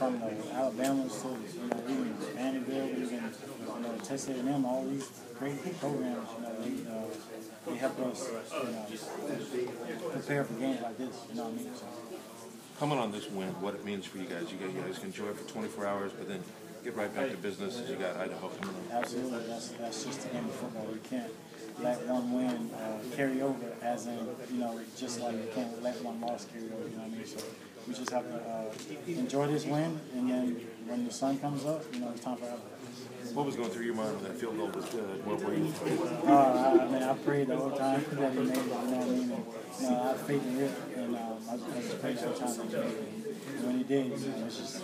from the Alabamas to you know even Vanderbilt, even you know Texas A&M, all these great programs, you know they uh, they help us you know prepare for games like this. You know what I mean? So, Comment on this win, what it means for you guys. You guys, you guys can enjoy it for 24 hours, but then get right back to business. You got Idaho coming up. Absolutely, that's that's just the game of football. You can't let one win uh, carry over, as in you know, just like you can't let one loss carry over. You know what I mean? So we just have to uh, enjoy this win, and then when the sun comes up, you know, it's time for Alabama. What was going through your mind when that field goal was good? What were you? Uh, I, I mean, I prayed the whole time that he made it. You know what I mean? And, you know, I faith in it, and um, I, I just prayed time that he made it. And when he did, you know, it's just.